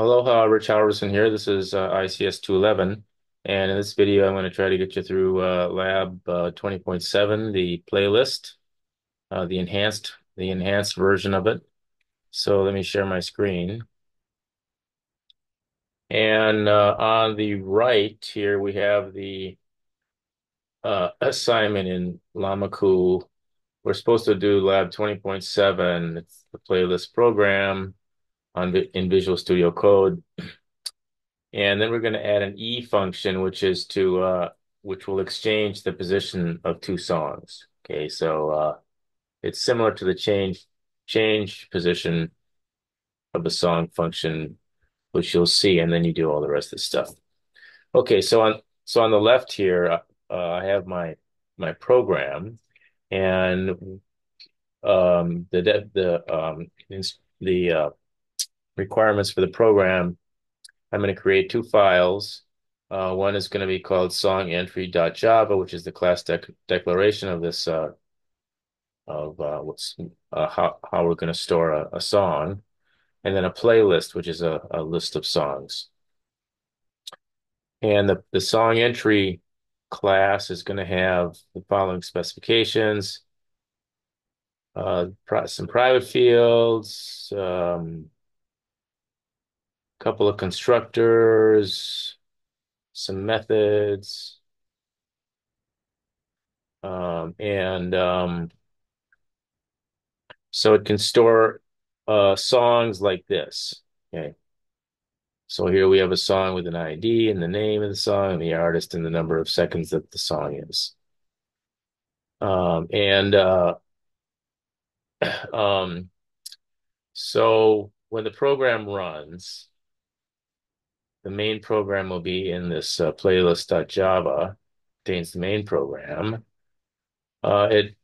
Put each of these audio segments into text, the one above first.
Aloha, Rich Halverson here. This is uh, ICS 211. And in this video, I'm going to try to get you through uh, Lab uh, 20.7, the playlist, uh, the enhanced, the enhanced version of it. So let me share my screen. And uh, on the right here, we have the uh, assignment in Lamaku. We're supposed to do Lab 20.7. It's the playlist program on in Visual Studio Code. And then we're going to add an E function, which is to uh, which will exchange the position of two songs. Okay, so uh, it's similar to the change change position of the song function, which you'll see, and then you do all the rest of the stuff. Okay, so on so on the left here, uh, I have my my program, and um, the the um, the uh, requirements for the program I'm going to create two files. Uh, one is going to be called songentry.java, which is the class de declaration of this uh, of uh, what's uh, how how we're going to store a, a, song, and then a playlist, which is a, a list of songs. And the the song entry class is going to have the following specifications: uh, some private fields. Um, couple of constructors, some methods, um, and um, so it can store uh, songs like this. Okay. So here we have a song with an ID and the name of the song and the artist and the number of seconds that the song is. Um, and uh, um, so when the program runs, the main program will be in this uh, playlist.java, contains the main program. Uh, it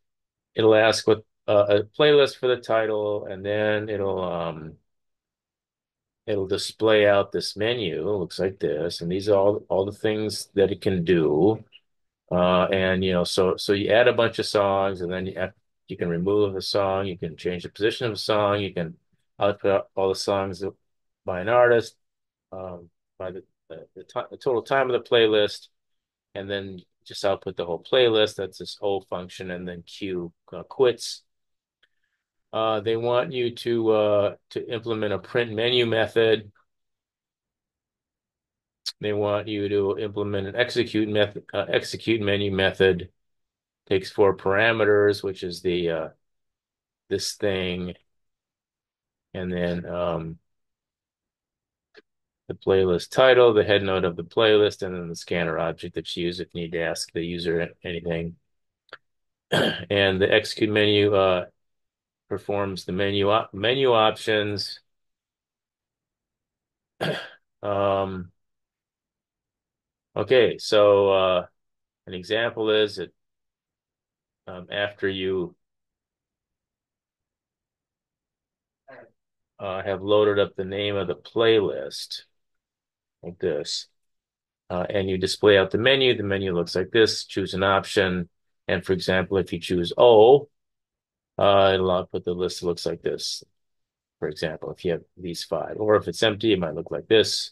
it'll ask what uh, a playlist for the title, and then it'll um it'll display out this menu. It looks like this, and these are all all the things that it can do. Uh, and you know, so so you add a bunch of songs, and then you have, you can remove a song, you can change the position of a song, you can output all the songs by an artist. Um, by the the, the, the total time of the playlist, and then just output the whole playlist. That's this O function, and then Q uh, quits. Uh, they want you to uh, to implement a print menu method. They want you to implement an execute method. Uh, execute menu method takes four parameters, which is the uh, this thing, and then um, the playlist title, the head node of the playlist, and then the scanner object that you use if you need to ask the user anything. and the execute menu uh, performs the menu op menu options. um, okay, so uh, an example is that um, after you uh, have loaded up the name of the playlist, like this. Uh, and you display out the menu. The menu looks like this. Choose an option. And for example, if you choose O, uh, it'll output the list looks like this. For example, if you have these five, or if it's empty, it might look like this.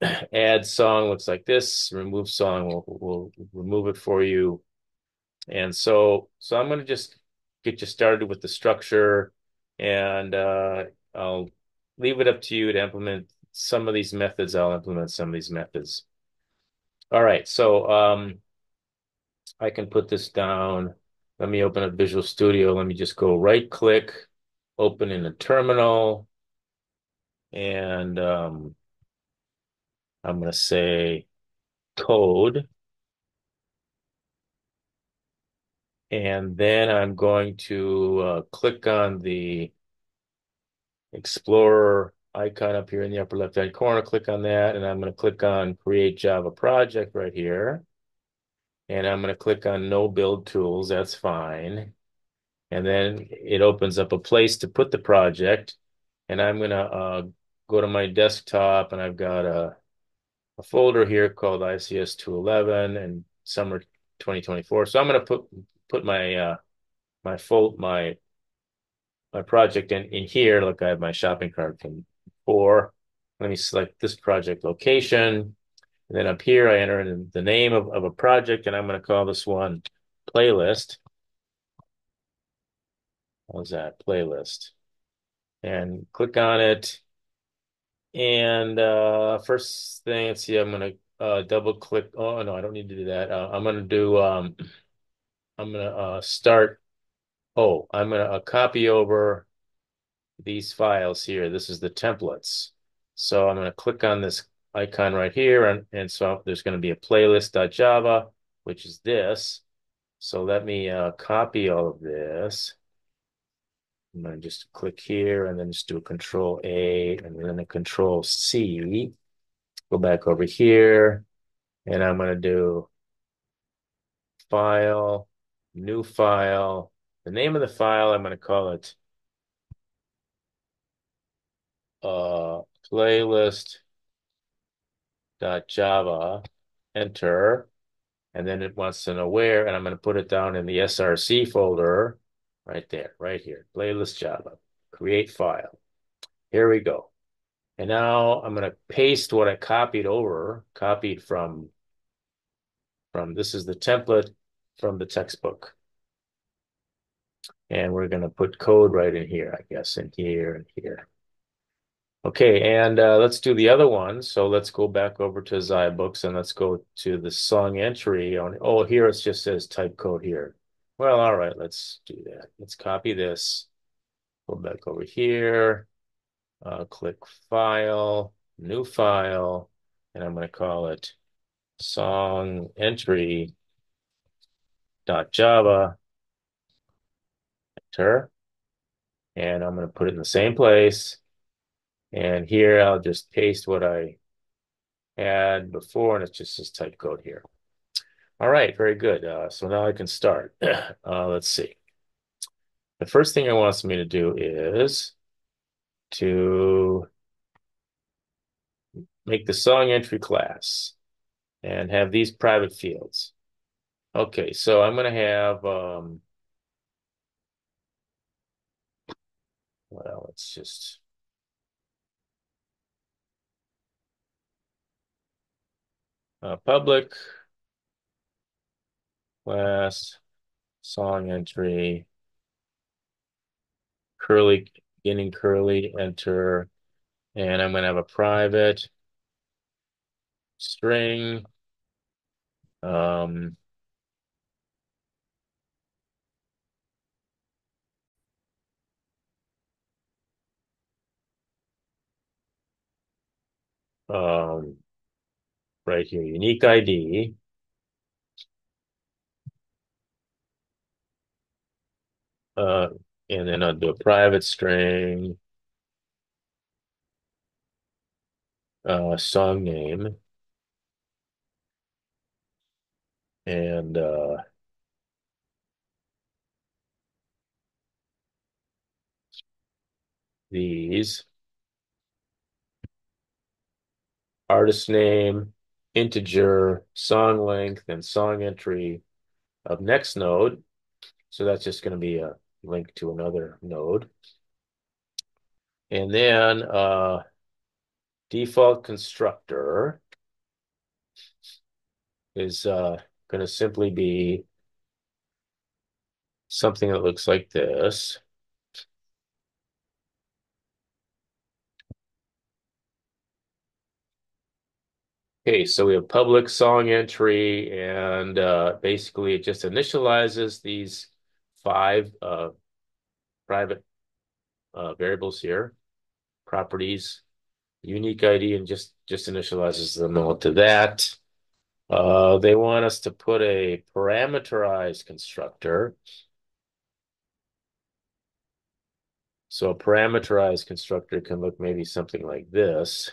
Add song looks like this. Remove song will will remove it for you. And so, so I'm going to just get you started with the structure, and uh, I'll leave it up to you to implement some of these methods, I'll implement some of these methods. All right, so um, I can put this down. Let me open up Visual Studio. Let me just go right click, open in a terminal, and um, I'm going to say code. And then I'm going to uh, click on the Explorer icon up here in the upper left-hand corner. Click on that, and I'm going to click on Create Java Project right here. And I'm going to click on No Build Tools. That's fine. And then it opens up a place to put the project. And I'm going to uh, go to my desktop, and I've got a, a folder here called ICS 211 and Summer 2024. So I'm going to put put my uh, my fold my my project in in here. Look, I have my shopping cart from four. let me select this project location. And then up here, I enter in the name of, of a project, and I'm going to call this one playlist. How's that? Playlist. And click on it. And uh, first thing, let's see, I'm going to uh, double click. Oh, no, I don't need to do that. Uh, I'm going to do, um, I'm going to uh, start. Oh, I'm going to uh, copy over these files here. This is the templates. So I'm going to click on this icon right here. And, and so there's going to be a playlist.java, which is this. So let me uh, copy all of this. I'm going to just click here and then just do a control A and then a control C. Go back over here and I'm going to do file, new file. The name of the file, I'm going to call it uh, playlist.java, enter, and then it wants to know where, and I'm going to put it down in the SRC folder right there, right here, playlist Java, create file. Here we go. And now I'm going to paste what I copied over, copied from, from this is the template from the textbook. And we're going to put code right in here, I guess, in here and here. Okay, and uh, let's do the other one. So let's go back over to zyBooks and let's go to the song entry on, oh, here it just says type code here. Well, all right, let's do that. Let's copy this. Go back over here, uh, click File, New File, and I'm going to call it song entry dot Java. Enter. And I'm going to put it in the same place. And here I'll just paste what I had before, and it's just this type code here. All right, very good. Uh, so now I can start. Uh, let's see. The first thing it wants me to do is to make the song entry class and have these private fields. Okay, so I'm going to have, um, well, let's just uh, public class song entry. Curly beginning curly enter. And I'm going to have a private string. Um, um, right here, unique ID. Uh, and then I'll do a private string, uh, song name, and uh, these. Artist name, integer, song length, and song entry of next node. So that's just going to be a link to another node. And then uh, default constructor is uh, going to simply be something that looks like this. Okay, so we have public song entry, and uh, basically it just initializes these five uh, private uh, variables here, properties, unique ID, and just, just initializes them all to that. Uh, they want us to put a parameterized constructor. So a parameterized constructor can look maybe something like this.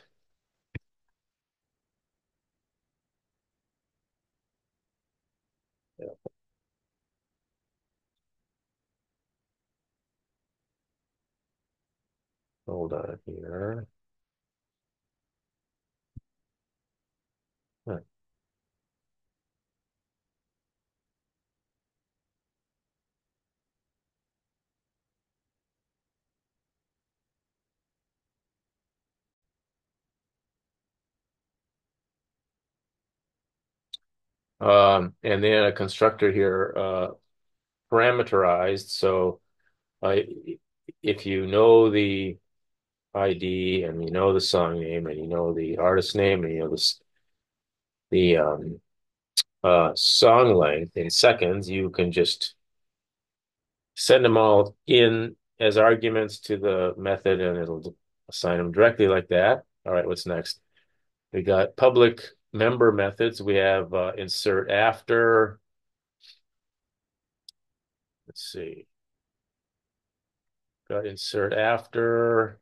Hold on here. Right. Um, and then a constructor here uh, parameterized. So uh, if you know the ID and you know the song name and you know the artist name and you know the, the um, uh, song length in seconds, you can just send them all in as arguments to the method and it'll assign them directly like that. All right, what's next? We got public member methods. We have uh, insert after. Let's see. Got insert after.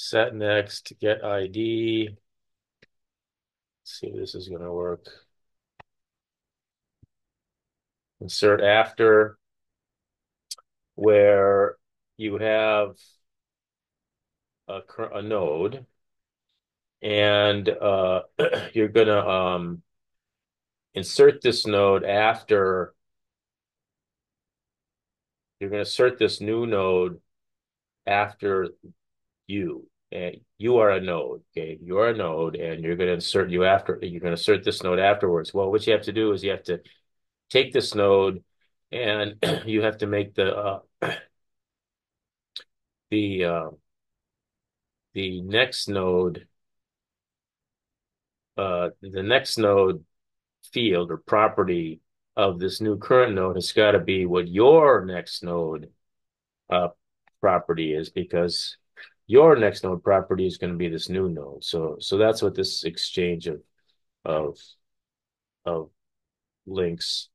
Set next, get ID. Let's see if this is going to work. Insert after, where you have a, a node and uh, you're going to um, insert this node after you're going to insert this new node after you and you are a node okay? You're a node and you're going to insert you after you're going to insert this node afterwards. Well what you have to do is you have to take this node and you have to make the uh, the uh, the next node uh, the next node field or property of this new current node has got to be what your next node uh, property is because your next node property is going to be this new node. So so that's what this exchange of of of links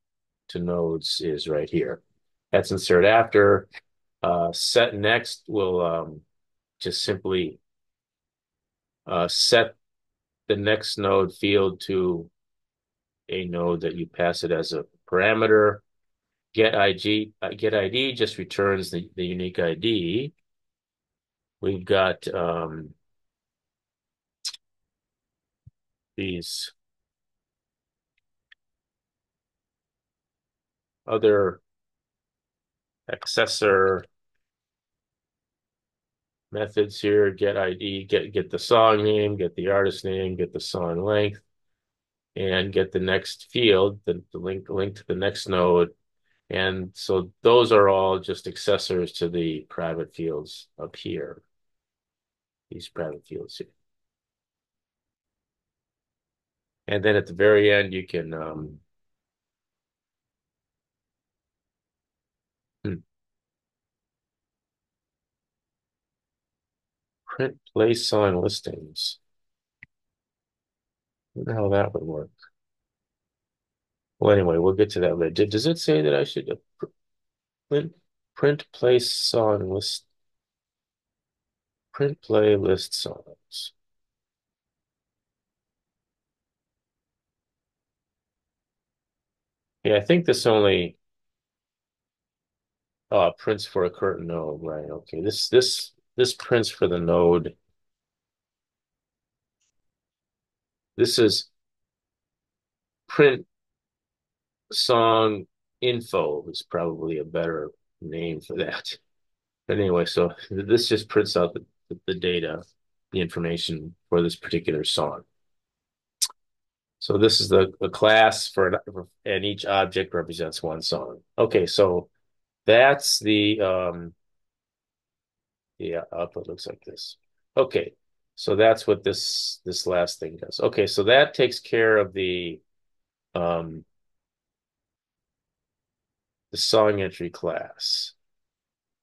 to nodes is right here. That's insert after. Uh, set next will um, just simply uh, set the next node field to a node that you pass it as a parameter. Get ID, uh, get ID just returns the, the unique ID. We've got um, these other accessor methods here, get ID, get, get the song name, get the artist name, get the song length, and get the next field, the, the link, link to the next node. And so those are all just accessors to the private fields up here, these private fields here. And then at the very end, you can um, hmm. print place sign listings. I wonder how that would work. Well, anyway, we'll get to that later. Does it say that I should uh, print print place sign list print playlist songs? Yeah, I think this only uh prints for a current node, right? Okay, this this this prints for the node. This is print song info is probably a better name for that. But anyway, so this just prints out the, the data, the information for this particular song. So this is the, the class for, and each object represents one song. Okay, so that's the um the output looks like this. Okay, so that's what this this last thing does. Okay, so that takes care of the um the song entry class.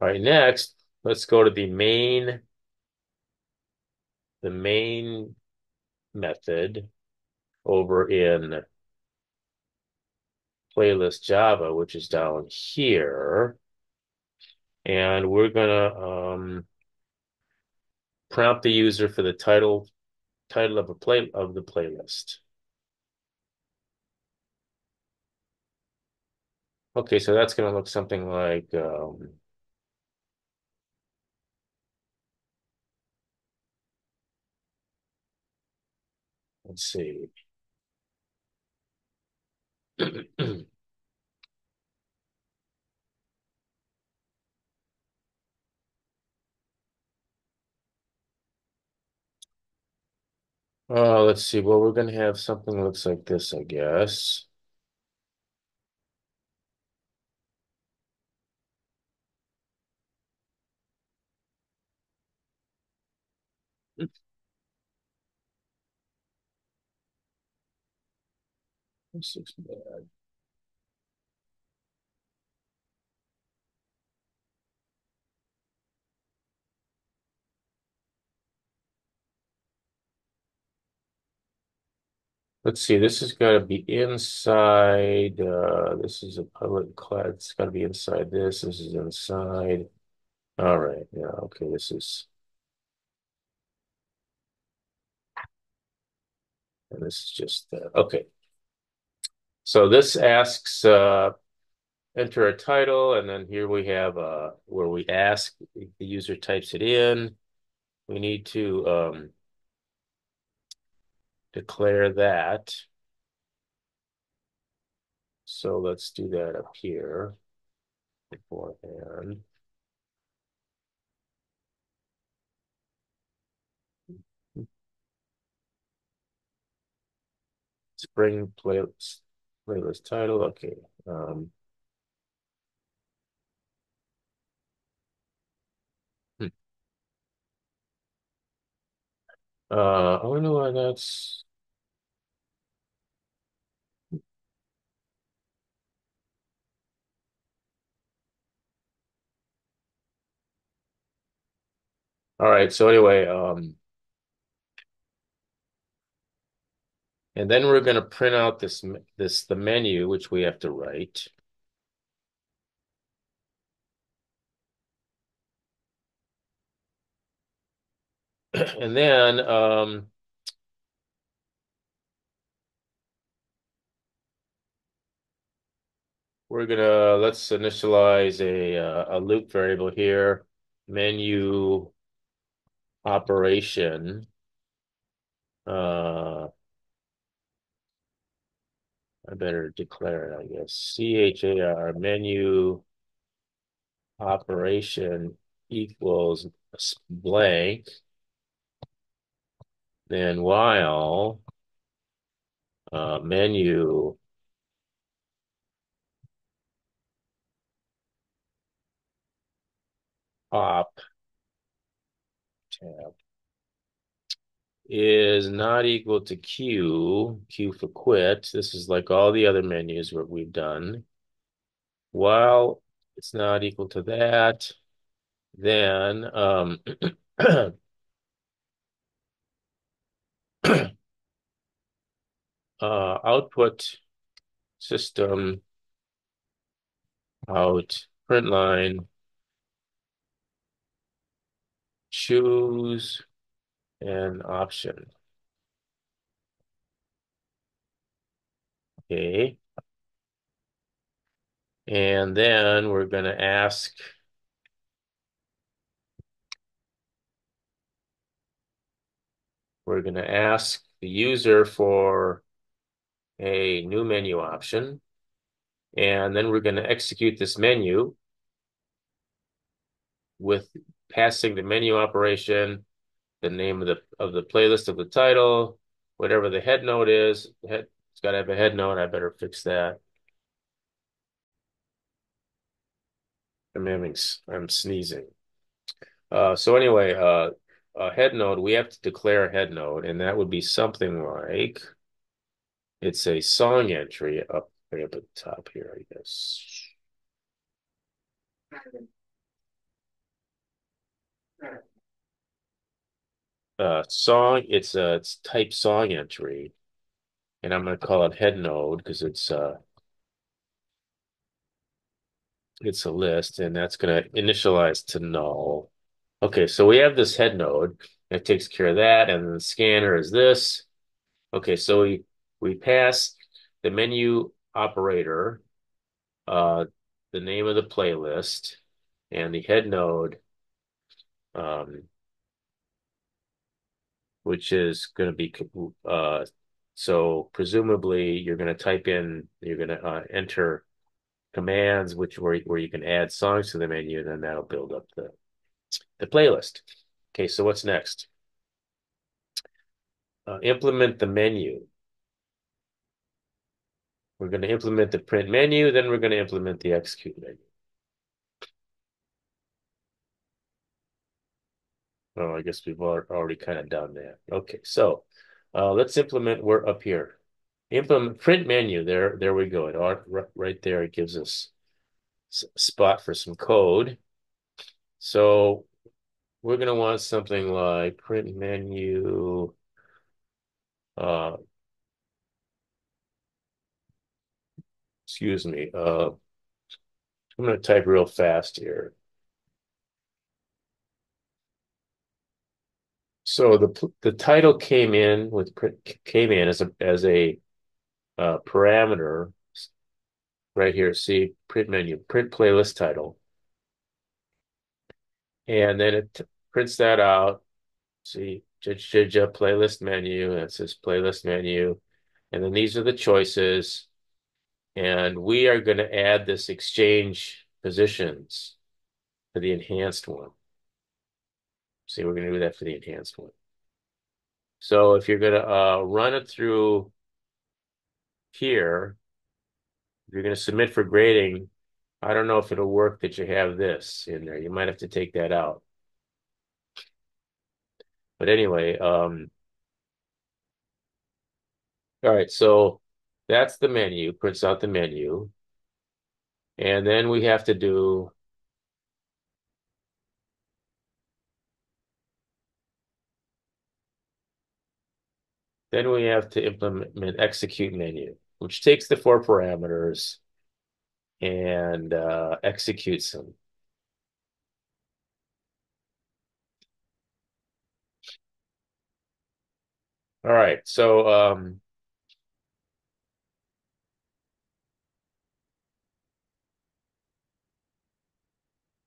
All right, next, let's go to the main the main method over in playlist Java, which is down here. And we're gonna um, prompt the user for the title title of a play of the playlist. Okay, so that's gonna look something like um, let's see. Oh, let's see. Well, we're gonna have something that looks like this, I guess. Bad. Let's see. This has got to be inside. Uh, this is a public cloud. It's got to be inside this. This is inside. All right. Yeah. Okay. This is. And this is just uh, okay. So this asks uh, enter a title, and then here we have uh, where we ask the user types it in. We need to um, declare that. So let's do that up here beforehand. Spring playlist playlist title. Okay. Um, hmm. uh, I wonder why that's. All right. So anyway, um, and then we're going to print out this this the menu which we have to write. and then um, we're gonna let's initialize a uh, a loop variable here, menu operation. Uh, I better declare it, I guess. C-H-A-R menu operation equals blank. Then while uh, menu op tab is not equal to Q, Q for quit. This is like all the other menus what we've done. While it's not equal to that, then um, uh, output system out print line choose an option. Okay. And then we're going to ask we're going to ask the user for a new menu option. And then we're going to execute this menu with passing the menu operation, the name of the of the playlist of the title, whatever the head node is. Head, it's got to have a head node. I better fix that. I'm having I'm sneezing. Uh, so anyway, uh, a head node, we have to declare a head node, and that would be something like it's a song entry up right up at the top here, I guess. Uh, song, it's a it's type song entry, and I'm going to call it head node because it's uh it's a list, and that's going to initialize to null. Okay, so we have this head node that takes care of that, and the scanner is this. Okay, so we we pass the menu operator, uh, the name of the playlist, and the head node, um, which is going to be uh, so presumably you're going to type in, you're going to uh, enter commands which where where you can add songs to the menu, and then that'll build up the the playlist. Okay, so what's next? uh, implement the menu. We're going to implement the print menu, then we're going to implement the execute menu. Oh, I guess we've already kind of done that. Okay, so uh, let's implement, we're up here. Implement print menu, there, there we go. It right there, it gives us spot for some code. So we're going to want something like print menu, uh, excuse me, uh, I'm to type real fast here. So the the title came in with came in as a as a uh, parameter right here. See print menu, print playlist title, and then it prints that out. See Jija playlist menu. That says playlist menu, and then these are the choices, and we are going to add this exchange positions to the enhanced one. See, we're going to do that for the enhanced one. So if you're going to uh, run it through here, you're going to submit for grading, I don't know if it'll work that you have this in there. You might have to take that out. But anyway, um, all right, so that's the menu, prints out the menu. And then we have to do Then we have to implement execute menu, which takes the four parameters and uh, executes them. All right, so um,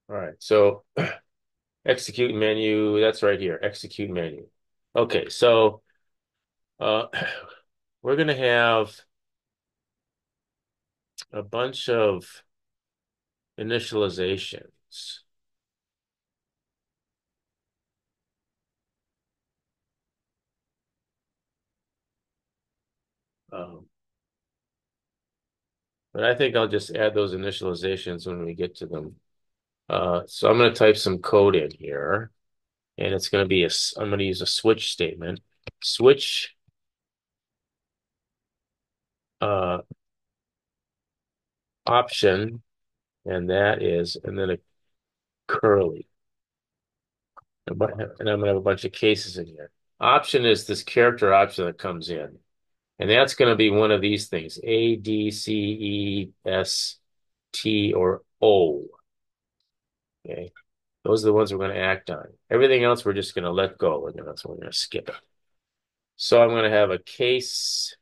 all right, so execute menu, that's right here, execute menu. Okay, so uh, we're going to have a bunch of initializations. Um, but I think I'll just add those initializations when we get to them. Uh, so I'm going to type some code in here, and it's going to be a, I'm going to use a switch statement. Switch uh, option, and that is, and then a curly. And I'm going to have a bunch of cases in here. Option is this character option that comes in. And that's going to be one of these things, A, D, C, E, S, T, or O. Okay. Those are the ones we're going to act on. Everything else we're just going to let go. We're going to, we're going to skip it. So I'm going to have a case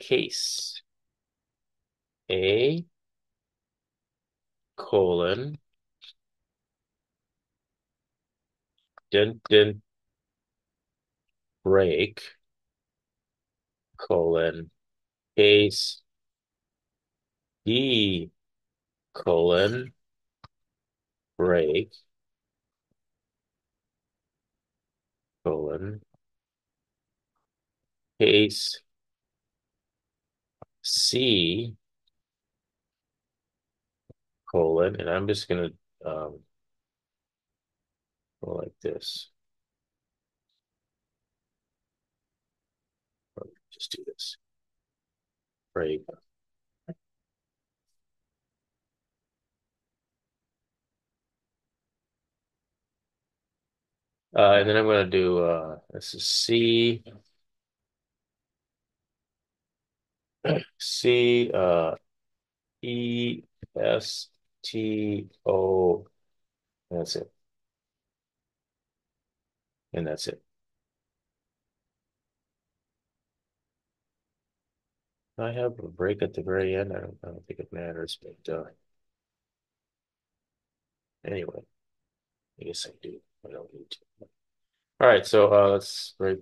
case A colon didn't didn't break colon case B colon break colon case C colon, and I'm just going to um, go like this. Just do this. Right. Uh, and then I'm going to do, uh, this is C C uh, E S T O. That's it. And that's it. I have a break at the very end. I don't, I don't think it matters, but uh, anyway, I guess I do. I don't need to. All right, so uh, let's break.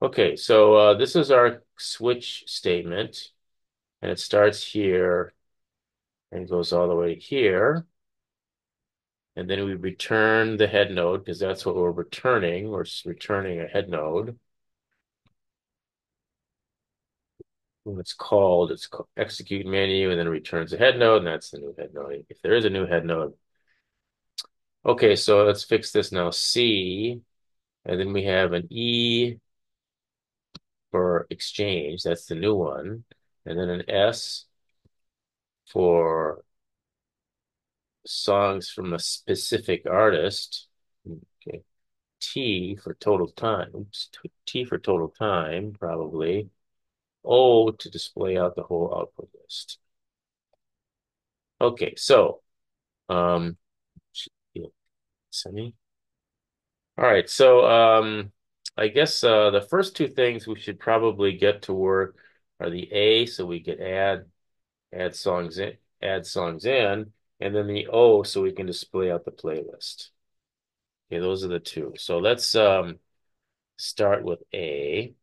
Okay. So uh, this is our switch statement, and it starts here and goes all the way here. and then we return the head node because that's what we're returning. We're returning a head node. When it's called, it's called execute menu and then returns a head node, and that's the new head node. If there is a new head node. Okay, so let's fix this now. C, and then we have an E for exchange. That's the new one. And then an S for songs from a specific artist. Okay. T for total time. Oops. T for total time, probably. O to display out the whole output list. Okay, so um semi. All right, so um I guess uh the first two things we should probably get to work are the A, so we could add add songs in, add songs in, and then the O so we can display out the playlist. Okay, those are the two. So let's um, start with A.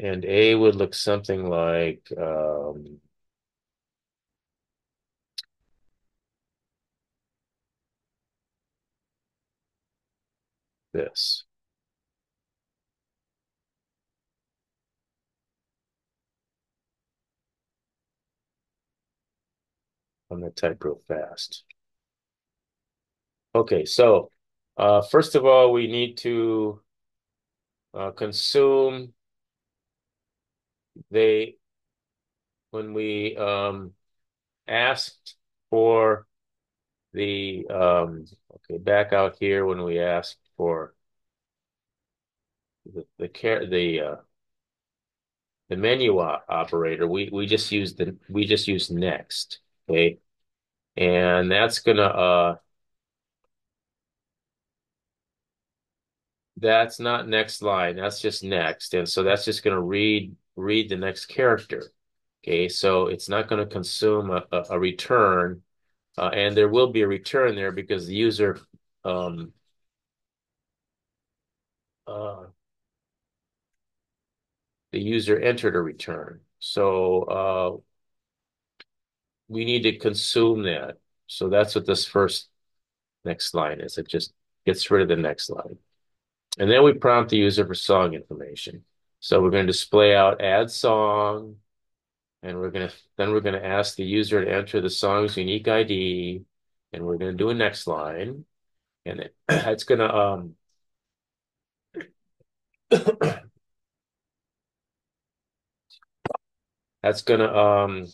And A would look something like um, this. I'm going to type real fast. Okay, so uh, first of all, we need to uh, consume they when we um, asked for the um, okay back out here when we asked for the the care the uh, the menu operator. We we just use the we just use next okay? And that's gonna uh that's not next line that's just next. And so that's just gonna read read the next character okay? So it's not to consume a, a, a return uh, and there will be a return there because the user um, uh, the user entered a return so uh, we need to consume that. So that's what this first next line is. It just gets rid of the next line. And then we prompt the user for song information. So we're going to display out add song, and we're going to then we're going to ask the user to enter the song's unique ID, and we're going to do a next line, and it, it's going to um that's going to um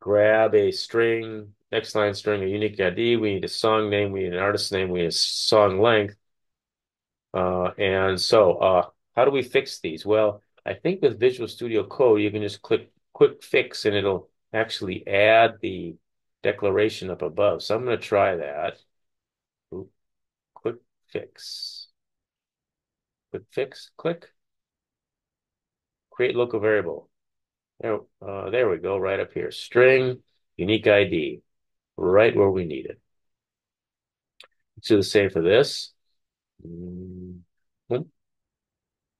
grab a string, next line string, a unique ID. We need a song name, we need an artist name, we need a song length. Uh, and so uh, how do we fix these? Well, I think with Visual Studio Code, you can just click quick fix and it'll actually add the declaration up above. So I'm going to try that. Ooh, quick fix. Quick fix, click. Create local variable. There, uh, there we go, right up here. String, unique ID, right where we need it. Let's do the same for this. Mm -hmm.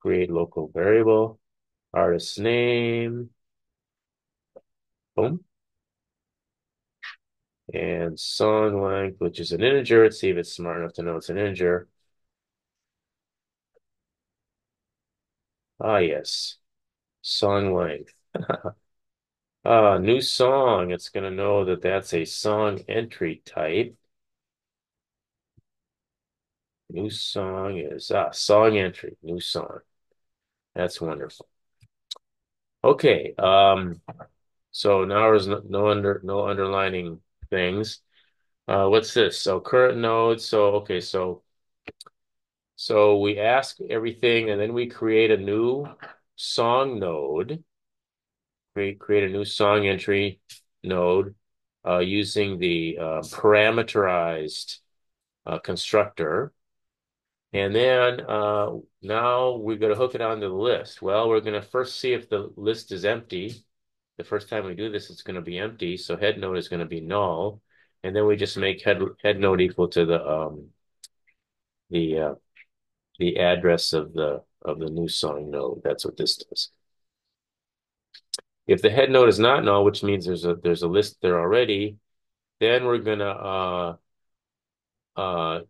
Create local variable, artist name, boom. And song length, which is an integer. Let's see if it's smart enough to know it's an integer. Ah, yes. Song length. uh, new song. It's going to know that that's a song entry type. New song is ah, song entry, new song. That's wonderful. Okay, um, so now there's no, no under no underlining things. Uh, what's this? So current node. So okay, so so we ask everything, and then we create a new song node create, create a new song entry node uh, using the uh, parameterized uh, constructor. And then uh, now we're going to hook it onto the list. Well, we're going to first see if the list is empty. The first time we do this, it's going to be empty. So head node is going to be null. And then we just make head, head node equal to the um, the uh, the address of the of the new song node. That's what this does. If the head node is not null, which means there's a there's a list there already, then we're gonna uh uh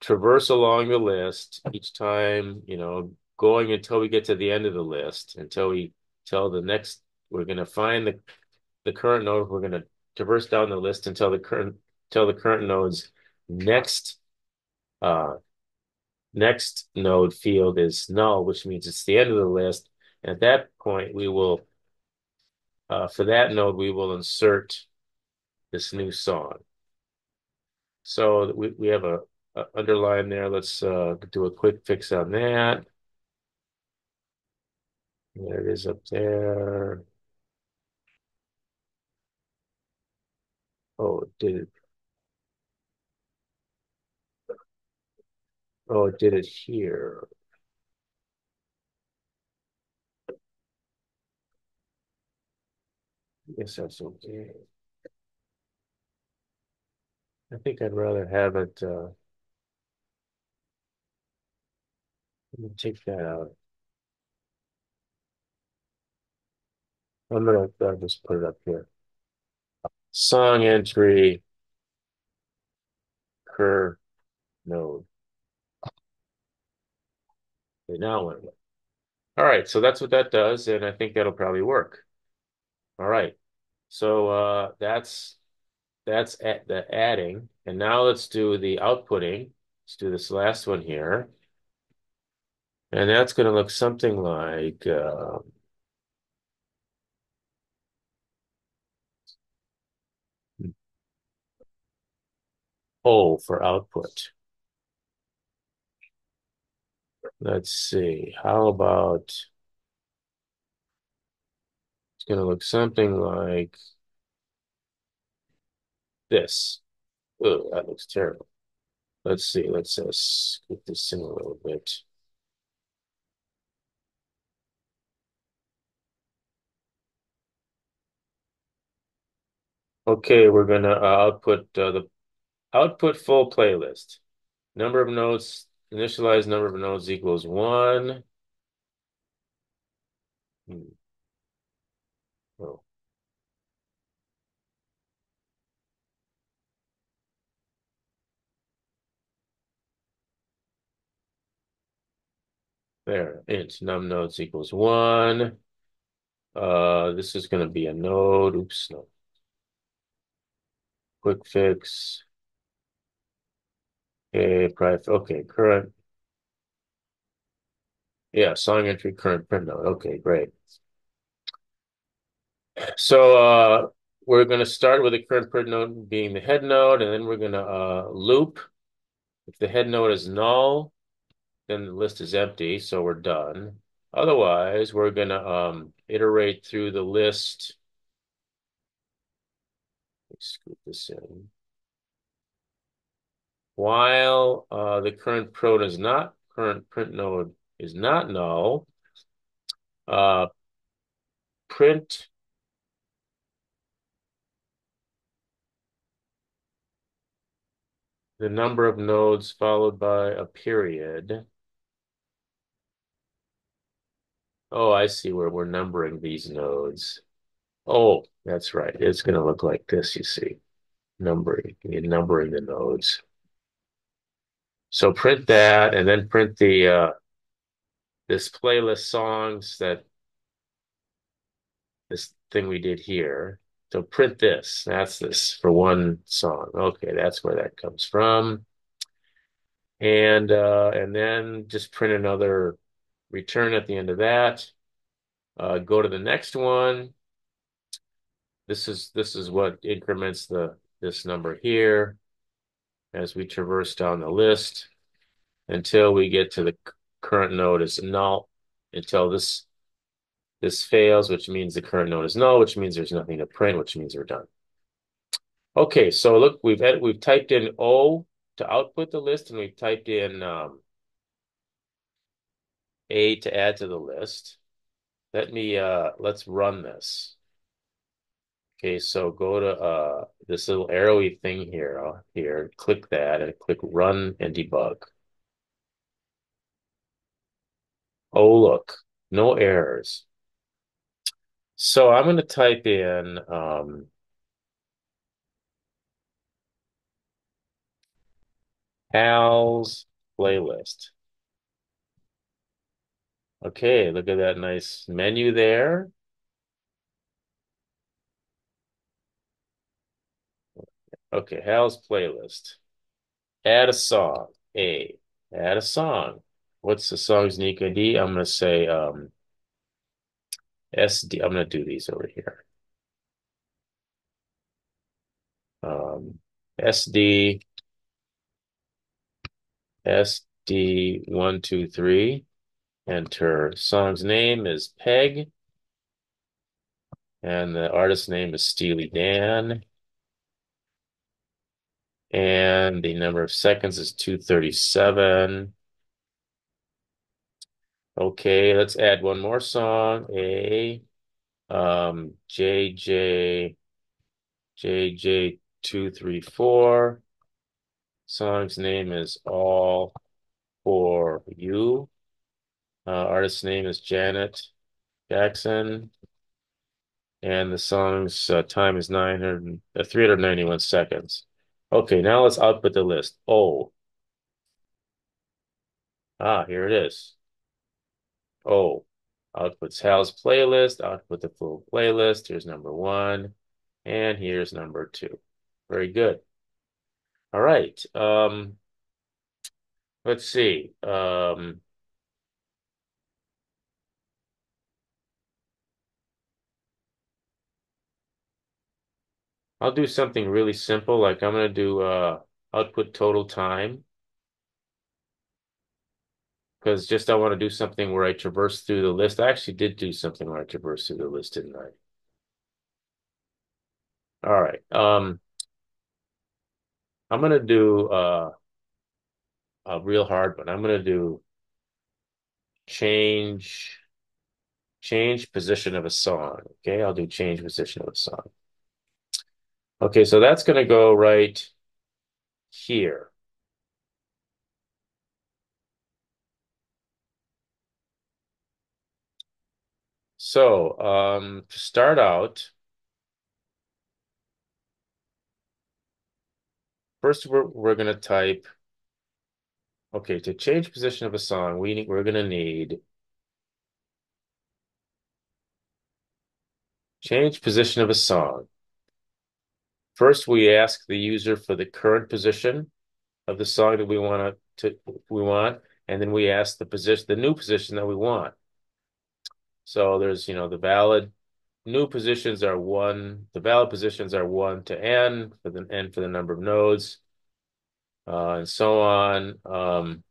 traverse along the list each time, you know, going until we get to the end of the list, until we tell the next, we're going to find the, the current node. We're going to traverse down the list until the current, until the current node's next, uh, next node field is null, which means it's the end of the list. And at that point, we will, uh, for that node, we will insert this new song. So we, we have a, uh, underline there. Let's uh, do a quick fix on that. There it is up there. Oh, it did it. Oh, it did it here. I guess that's okay. I think I'd rather have it uh, Let me take that out. I'm gonna uh, just put it up here. Song entry, cur node. Okay, now what? All right, so that's what that does, and I think that'll probably work. All right, so uh, that's that's at the adding, and now let's do the outputting. Let's do this last one here. And that's going to look something like uh, O for output. Let's see. How about it's going to look something like this. Oh, that looks terrible. Let's see. Let's uh, scoot this in a little bit. Okay, we're gonna uh, output uh, the output full playlist. Number of nodes, initialized number of nodes equals one. Hmm. Oh. There, int num nodes equals one. Uh, this is going to be a node. Oops, no. Quick fix. Okay, private. Okay, current. Yeah, song entry, current print node. Okay, great. So uh, we're going to start with the current print node being the head node, and then we're going to uh, loop. If the head node is null, then the list is empty, so we're done. Otherwise, we're going to um, iterate through the list. Let's scoop this in. While uh, the current print is not current print node is not null, uh, print the number of nodes followed by a period. Oh, I see where we're numbering these nodes. Oh, that's right. It's going to look like this, you see. Numbering, numbering the nodes. So print that and then print the uh, this playlist songs that this thing we did here. So print this. That's this for one song. Okay, that's where that comes from. And uh, and then just print another return at the end of that. Uh, go to the next one. This is this is what increments the this number here as we traverse down the list until we get to the current node is null until this this fails, which means the current node is null, which means there's nothing to print, which means we're done. Okay, so look, we've had, we've typed in O to output the list, and we've typed in um, A to add to the list. Let me uh, let's run this. Okay, so go to uh, this little arrowy thing here, uh, here, click that, and click Run and Debug. Oh, look, no errors. So I'm going to type in um, Hal's playlist. Okay, look at that nice menu there. Okay, Hal's playlist. Add a song. A. Add a song. What's the song's unique ID? I'm going to say um, SD. I'm to do these over here. Um, SD, SD123. Enter. Song's name is Peg. And the artist name is Steely Dan. And the number of seconds is 237. Okay, let's add one more song. A um JJ JJ234. Song's name is All for You. Uh, artist's name is Janet Jackson. And the song's uh, time is 900, uh, 391 seconds. Okay, now let's output the list. Oh. Ah, here it is. Oh, outputs Hal's playlist, output the full playlist. Here's number one, and here's number two. Very good. All right. Um, let's see. Um, I'll do something really simple, like I'm going to do uh, output total time. Because just I want to do something where I traverse through the list. I actually did do something where I traverse through the list, didn't I? All right. Um, I'm going to do uh, a real hard one. I'm going to do change change position of a song. Okay, I'll do change position of a song. Okay, so that's going to go right here. So um, to start out, first we're, we're going to type, okay, to change position of a song, we need, we're going to need change position of a song. First, we ask the user for the current position of the song that we want to, we want, and then we ask the position, the new position that we want. So there's, you know, the valid new positions are one, the valid positions are one to n for the n for the number of nodes, uh, and so on. Um,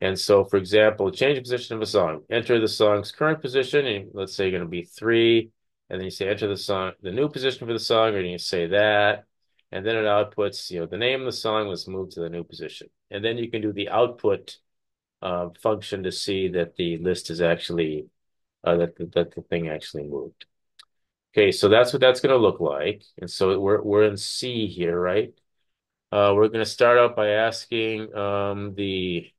and so, for example, change position of a song. Enter the song's current position, and let's say you're going to be three, and then you say enter the song, the new position for the song, or you say that, and then it outputs, you know, the name of the song was moved to the new position, and then you can do the output uh, function to see that the list is actually uh, that the, that the thing actually moved. Okay, so that's what that's going to look like, and so we're we're in C here, right? Uh, we're going to start out by asking um, the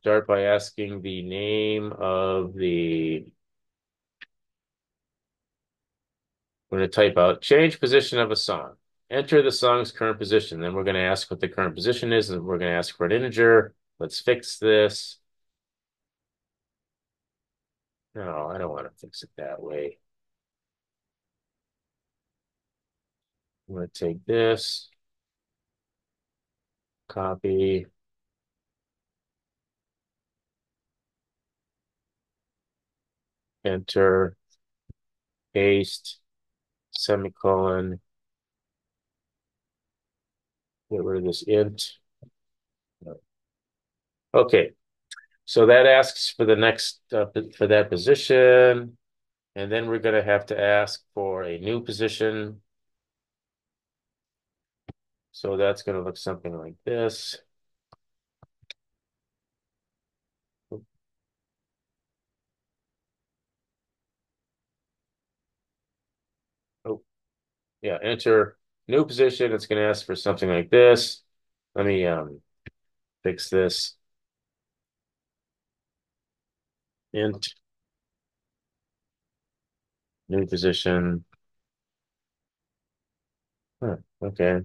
start by asking the name of the we're going to type out change position of a song. Enter the song's current position. Then we're going to ask what the current position is, and we're going to ask for an integer. Let's fix this. No, I don't want to fix it that way. I'm going to take this, copy, enter, paste, semicolon, get rid of this int. Okay, so that asks for the next, uh, for that position. And then we're going to have to ask for a new position. So that's going to look something like this. Yeah, enter new position. It's going to ask for something like this. Let me um, fix this. int new position. Huh, okay.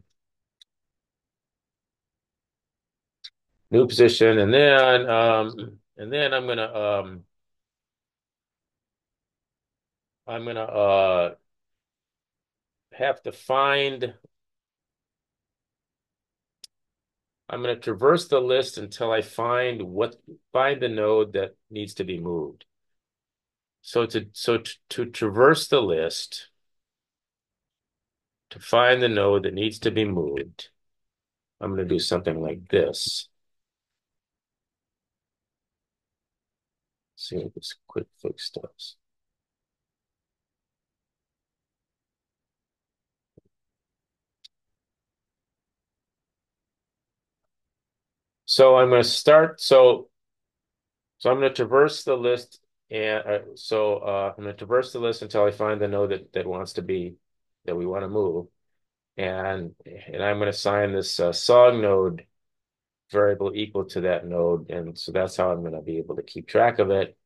New position, and then um, and then I'm gonna um, I'm gonna uh have to find. I'm gonna traverse the list until I find what find the node that needs to be moved. So to so to, to traverse the list to find the node that needs to be moved, I'm going to do something like this. see what this quick fix does. So I'm going to start. So, so I'm going to traverse the list, and uh, so uh, I'm going to traverse the list until I find the node that that wants to be that we want to move, and and I'm going to assign this uh, song node variable equal to that node, and so that's how I'm going to be able to keep track of it.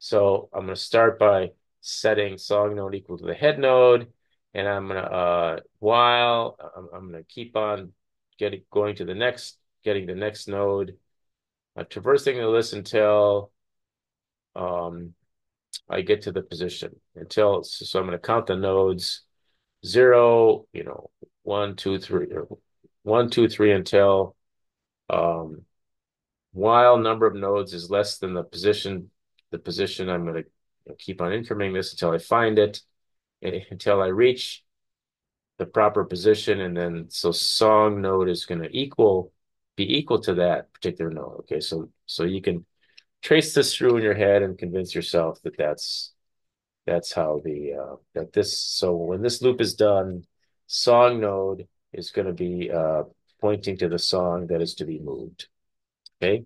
So I'm going to start by setting song node equal to the head node, and I'm going to uh, while I'm, I'm going to keep on getting going to the next getting the next node, uh, traversing the list until um, I get to the position. Until so I'm going to count the nodes zero, you know, one, two, three, or one, two, three until um, while number of nodes is less than the position, the position I'm going to keep on incrementing this until I find it, until I reach the proper position, and then so song node is going to equal be equal to that particular node. Okay, so so you can trace this through in your head and convince yourself that that's that's how the uh, that this so when this loop is done, song node is going to be uh, pointing to the song that is to be moved. Okay,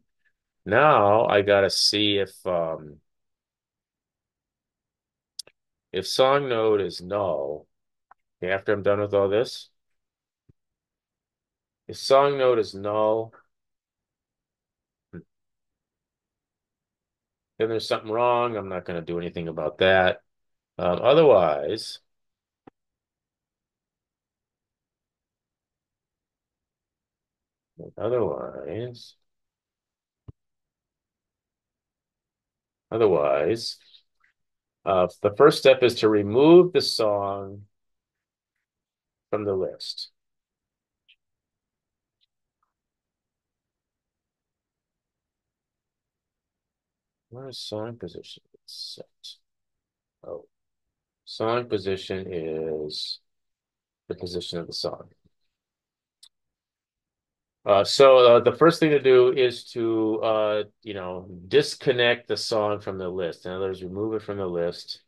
now I got to see if um, if song node is null. Okay, after I'm done with all this, if song node is null, then there's something wrong. I'm not going to do anything about that. Um, otherwise, otherwise, otherwise, uh, the first step is to remove the song from the list. Where is song position set? Oh, song position is the position of the song. Uh, so uh, the first thing to do is to uh, you know disconnect the song from the list. In other words, remove it from the list.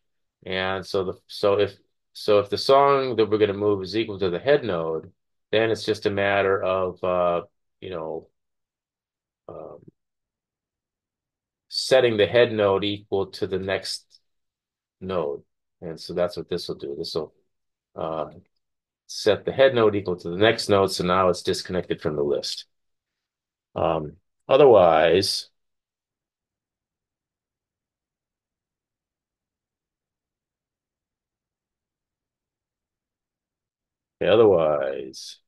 And so the so if so if the song that we're going to move is equal to the head node, then it's just a matter of uh, you know um, setting the head node equal to the next node. And so that's what this will do. This will uh, set the head node equal to the next node. So now it's disconnected from the list. Um, otherwise, otherwise,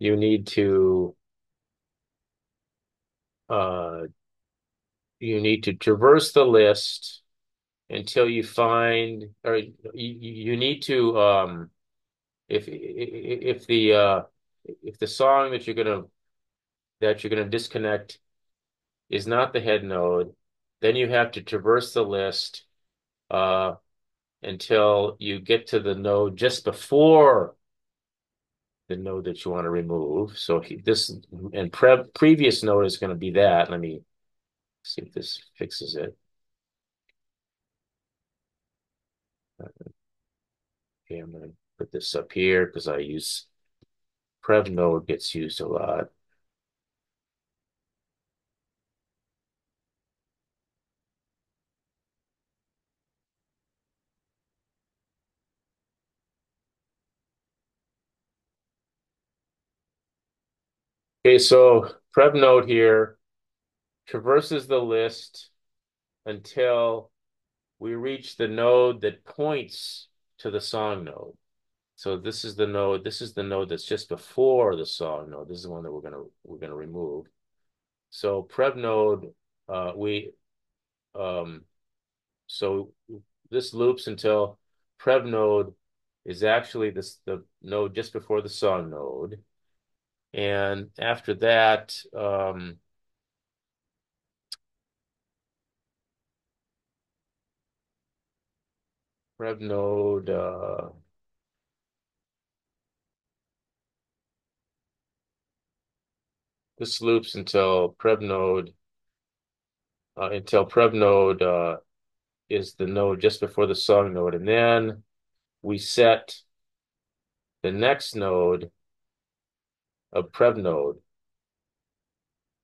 you need to uh, you need to traverse the list until you find, or you, you need to, um, if if the uh, if the song that you're gonna that you're gonna disconnect is not the head node, then you have to traverse the list uh, until you get to the node just before the node that you want to remove. So he, this and pre previous node is going to be that. Let me see if this fixes it. Okay, I'm going to put this up here because I use prev node gets used a lot. Okay, so prev node here traverses the list until we reach the node that points to the song node. So this is the node, this is the node that's just before the song node. This is the one that we're gonna we're gonna remove. So prev node, uh, we um, so this loops until prev node is actually this the node just before the song node. And after that, um, prev node, uh, this loops until prev node, uh, until prev node, uh, is the node just before the song node. And then we set the next node of prev node.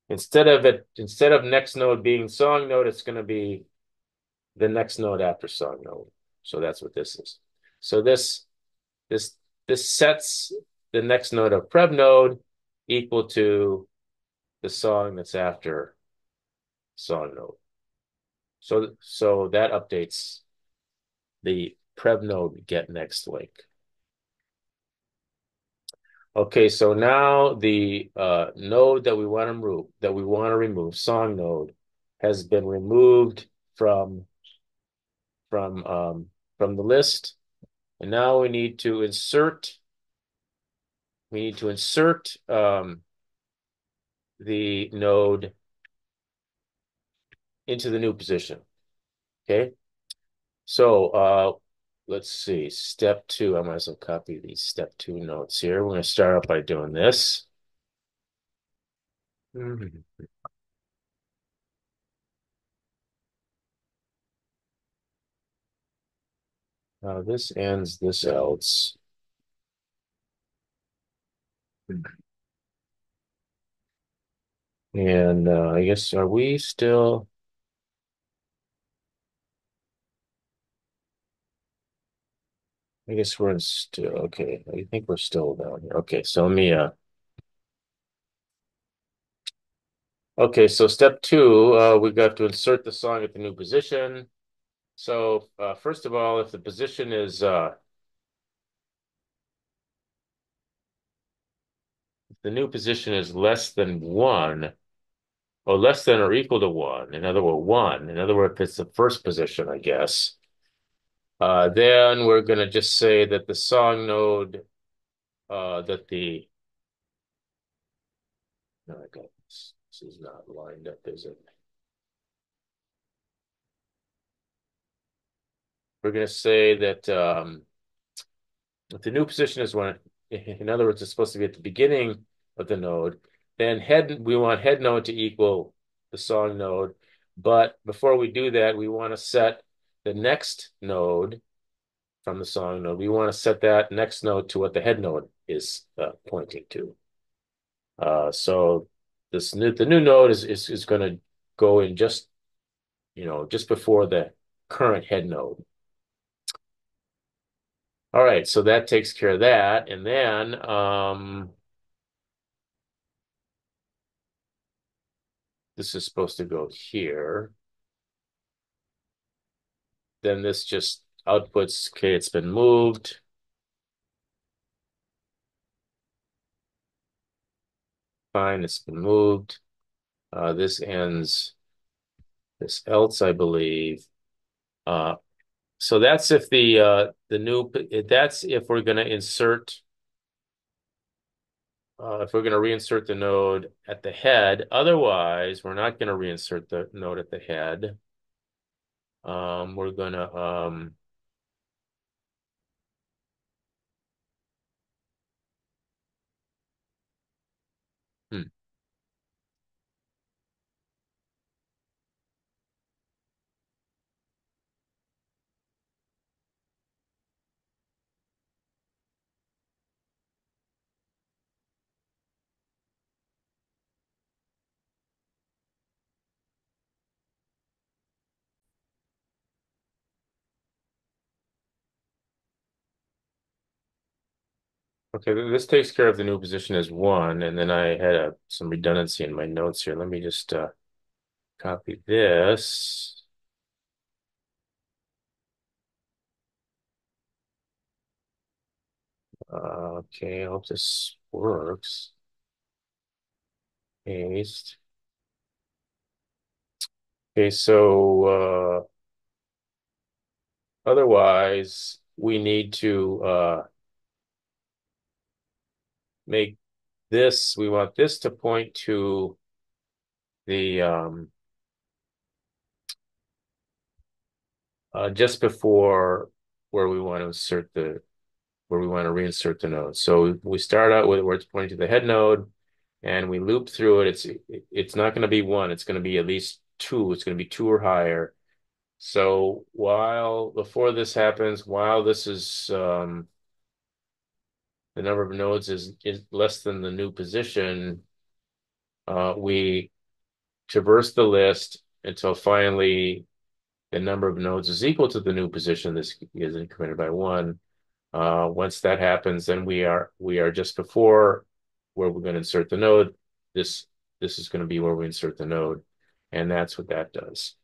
Instead of it, instead of next node being song node, it's going to be the next node after song node. So that's what this is. So this this this sets the next node of prev node equal to the song that's after song node. So so that updates the prev node get next link. Okay, so now the uh, node that we want to remove, that we want to remove, song node, has been removed from from um, from the list, and now we need to insert. We need to insert um, the node into the new position. Okay, so uh, let's see, step two, I might as well copy these step two notes here. We're going to start out by doing this. Uh, this ends this else. And uh, I guess, are we still? I guess we're still, okay. I think we're still down here. Okay, so let me, uh, okay, so step two, uh, we've got to insert the song at the new position. So, uh, first of all, if the position is, uh, if the new position is less than one, or less than or equal to one, in other words, one, in other words, if it's the first position, I guess, uh, then we're going to just say that the song node, uh, that the, no, I got this. This is not lined up, is it? We're going to say that um, the new position is one, in other words, it's supposed to be at the beginning of the node, then head we want head node to equal the song node. But before we do that, we want to set the next node from the song node. We want to set that next node to what the head node is uh, pointing to. Uh, so this new the new node is is, is going to go in just you know just before the current head node. All right, so that takes care of that, and then um, this is supposed to go here. Then this just outputs, okay, it's been moved. Fine, it's been moved. Uh, this ends this else, I believe. Uh, so that's if the uh, the new that's if we're going to insert uh, if we're going to reinsert the node at the head. Otherwise, we're not going to reinsert the node at the head. Um, we're to um, hmm. Okay, this takes care of the new position as one, and then I had a, some redundancy in my notes here. Let me just uh, Copy this. Uh, okay, I hope this works. Paste. Okay, so uh, otherwise, we need to uh, make this, we want this to point to the um, uh, just before where we want to insert the where we want to reinsert the node. So we start out with where it's pointing to the head node, and we loop through it. It's it's not going to be one. It's going to be at least two. It's going to be two or higher. So while before this happens, while this is um, the number of nodes is is less than the new position, uh, we traverse the list until finally the number of nodes is equal to the new position. This is incremented by one. Uh, once that happens, then we are we are just before where we're going to insert the node. This this is going to be where we insert the node, and that's what that does.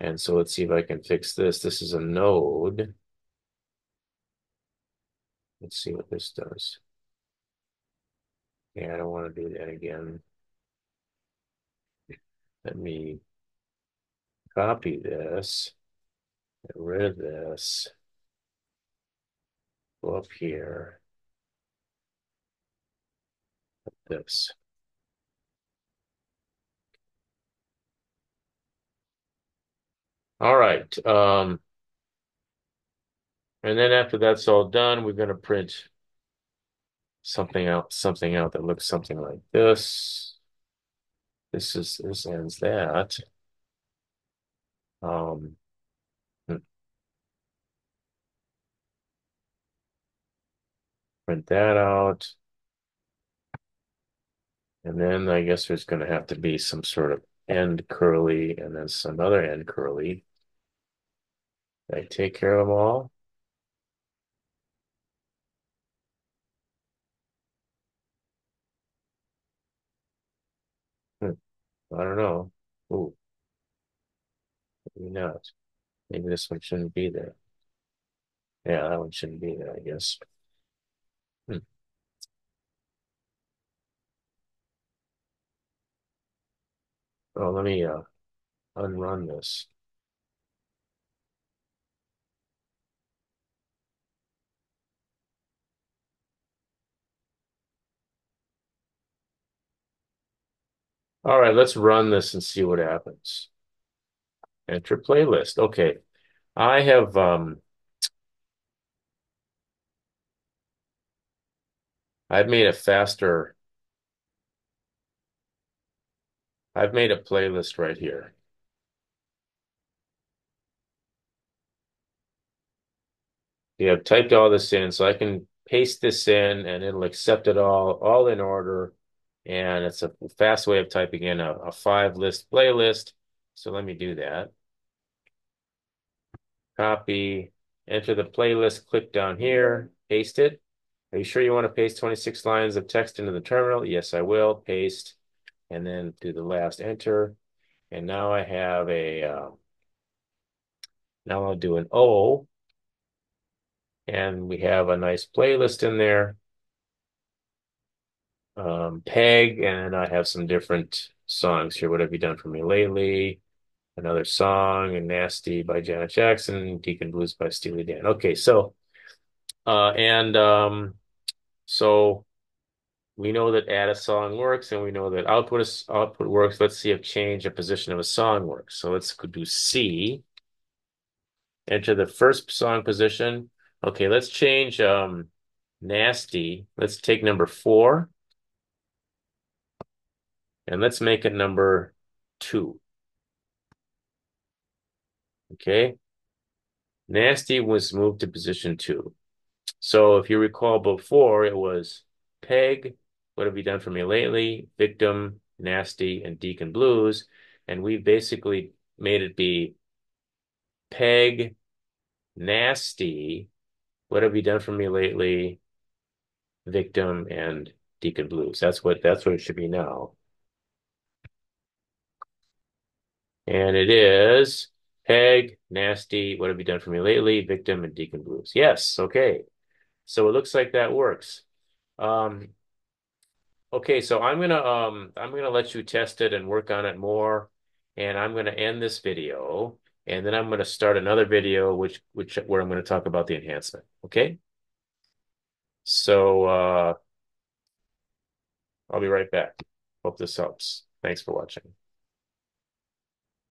And so let's see if I can fix this. This is a node. Let's see what this does. Yeah, I don't want to do that again. Let me copy this, get rid of this, go up here, this. All right. Um, and then after that's all done, we're going to print something out, something out that looks something like this. This is this ends that. Um, hmm. print that out. And then I guess there's going to have to be some sort of end curly and then some other end curly. I take care of them all? I don't know. Ooh. Maybe not. Maybe this one shouldn't be there. Yeah, that one shouldn't be there, I guess. Hmm. Oh, let me uh, unrun this. All right, let's run this and see what happens. Enter playlist. Okay. I have um I've made a faster I've made a playlist right here. You have typed all this in, so I can paste this in and it'll accept it all, all in order. And it's a fast way of typing in a, a five list playlist. So let me do that. Copy, enter the playlist, click down here, paste it. Are you sure you want to paste 26 lines of text into the terminal? Yes, I will. Paste, and then do the last enter. And now I have a, uh, now I'll do an O, and we have a nice playlist in there. Um, Peg, and I have some different songs here. What have you done for me lately? Another song, and Nasty by Janet Jackson, Deacon Blues by Steely Dan. Okay, so, uh, and um, so we know that add a song works, and we know that output is output works. Let's see if change a position of a song works. So let's do C. Enter the first song position. Okay, let's change um, nasty. Let's take number four. And let's make it number two. Okay. Nasty was moved to position two. So if you recall before, it was Peg, what have you done for me lately? Victim, Nasty, and Deacon Blues. And we basically made it be Peg, Nasty, what have you done for me lately? Victim and Deacon Blues. That's what that's what it should be now. And it is Peg, Nasty, What Have You Done For Me Lately, Victim, and Deacon Blues. Yes, okay. So it looks like that works. Um, okay, so I'm gonna um I'm gonna let you test it and work on it more, and I'm gonna end this video, and then I'm gonna start another video which which where I'm gonna talk about the enhancement. Okay? So uh I'll be right back. Hope this helps. Thanks for watching.